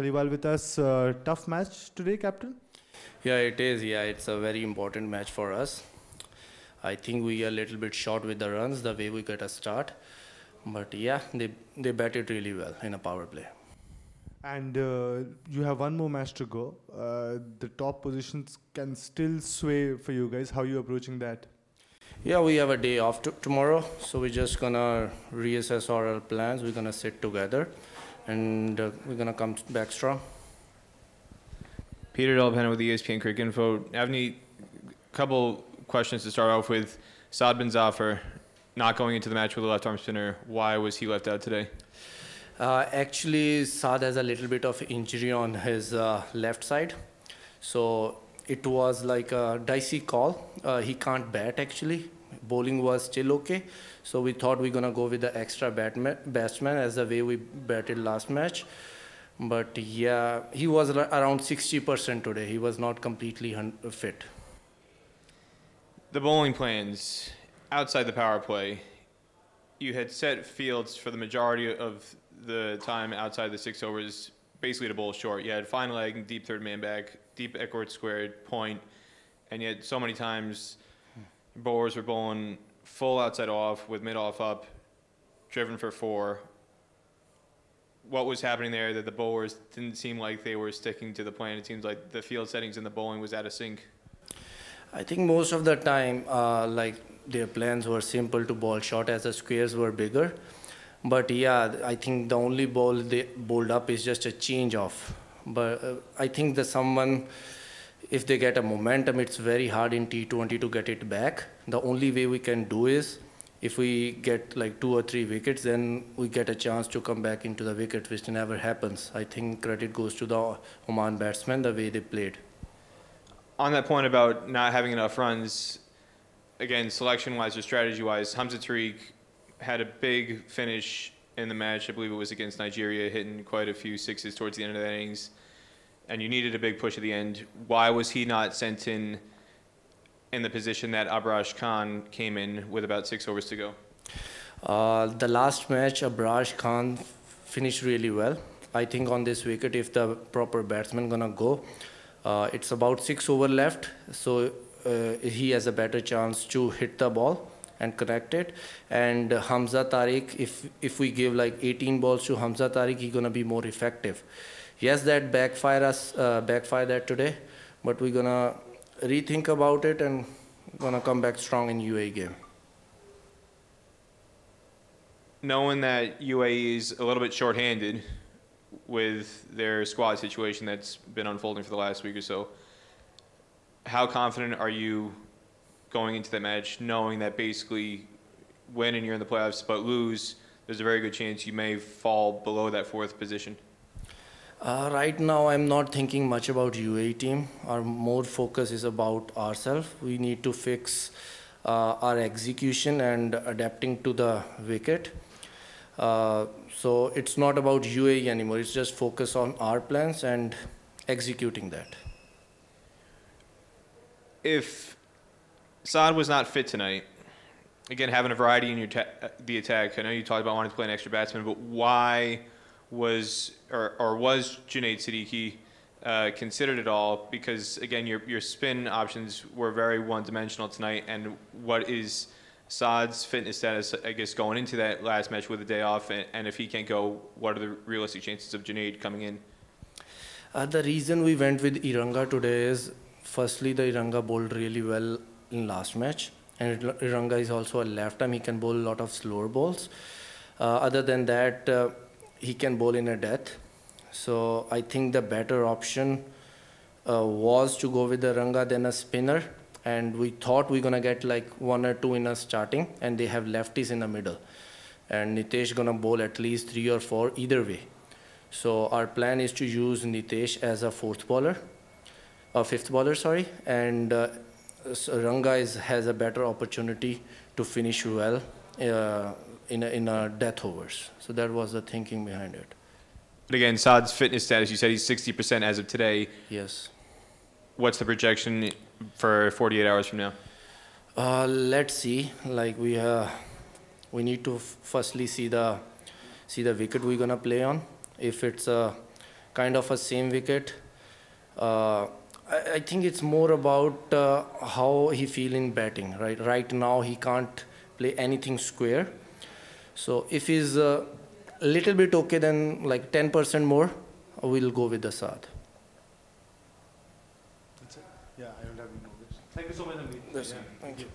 Dhaliwal with us. Uh, tough match today, Captain? Yeah, it is. Yeah, it's a very important match for us. I think we are a little bit short with the runs, the way we get a start. But yeah, they, they batted really well in a power play. And uh, you have one more match to go. Uh, the top positions can still sway for you guys. How are you approaching that? Yeah, we have a day off tomorrow, so we're just gonna reassess our plans. We're gonna sit together and uh, we're going to come back strong. Peter Della Penna with ESPN Cricket Info. Avni, a couple questions to start off with. Saad bin Zafar not going into the match with a left arm spinner. Why was he left out today? Uh, actually, Saad has a little bit of injury on his uh, left side. So it was like a dicey call. Uh, he can't bat actually bowling was still okay. So we thought we are to go with the extra batsman as the way we batted last match. But yeah, he was around 60% today. He was not completely fit. The bowling plans outside the power play, you had set fields for the majority of the time outside the six overs basically to bowl short. You had fine leg, deep third man back, deep Eckert squared, point, and yet so many times bowlers were bowling full outside off with mid off up, driven for four. What was happening there that the bowlers didn't seem like they were sticking to the plan? It seems like the field settings and the bowling was out of sync. I think most of the time, uh, like their plans were simple to bowl short as the squares were bigger. But yeah, I think the only ball they bowled up is just a change off. But uh, I think that someone if they get a momentum, it's very hard in T20 to get it back. The only way we can do is if we get like two or three wickets, then we get a chance to come back into the wicket, which never happens. I think credit goes to the Oman batsmen, the way they played. On that point about not having enough runs, again, selection-wise or strategy-wise, Hamza Tariq had a big finish in the match. I believe it was against Nigeria, hitting quite a few sixes towards the end of the innings and you needed a big push at the end. Why was he not sent in in the position that Abraash Khan came in with about six overs to go? Uh, the last match, Abraash Khan finished really well. I think on this wicket, if the proper batsman gonna go, uh, it's about six over left, so uh, he has a better chance to hit the ball and connect it. And Hamza Tariq, if if we give like 18 balls to Hamza Tariq, he's gonna be more effective yes, that backfire us, uh, backfire that today, but we're gonna rethink about it and gonna come back strong in UAE game. Knowing that UAE is a little bit shorthanded with their squad situation that's been unfolding for the last week or so, how confident are you going into that match, knowing that basically win and you're in the playoffs, but lose, there's a very good chance you may fall below that fourth position? Uh, right now, I'm not thinking much about UAE team. Our more focus is about ourselves. We need to fix uh, our execution and adapting to the wicket. Uh, so it's not about UAE anymore. It's just focus on our plans and executing that. If Saad was not fit tonight, again having a variety in your the attack. I know you talked about wanting to play an extra batsman, but why? Was or, or was Junaid Siddiqui uh, considered at all? Because again, your your spin options were very one-dimensional tonight, and what is Saad's fitness status? I guess going into that last match with a day off, and, and if he can't go, what are the realistic chances of Junaid coming in? Uh, the reason we went with Eranga today is, firstly, the Eranga bowled really well in last match, and Eranga is also a left arm. He can bowl a lot of slower balls. Uh, other than that uh, he can bowl in a death. So I think the better option uh, was to go with the Ranga than a spinner. And we thought we are going to get like one or two in a starting, and they have lefties in the middle. And Nitish going to bowl at least three or four either way. So our plan is to use Nitish as a fourth bowler, a fifth bowler, sorry. And uh, so Ranga is, has a better opportunity to finish well uh, in a, in a death overs. So that was the thinking behind it. But again, Saad's fitness status, you said he's 60% as of today. Yes. What's the projection for 48 hours from now? Uh, let's see. Like we uh, we need to firstly see the see the wicket we're gonna play on. If it's a kind of a same wicket. Uh, I, I think it's more about uh, how he feel in batting. Right, right now he can't play anything square. So if he's a little bit okay, then like 10% more, we'll go with the Saad. That's it. Yeah, I don't have any more questions. Thank you so much, Anil. That's Yeah. Thank you.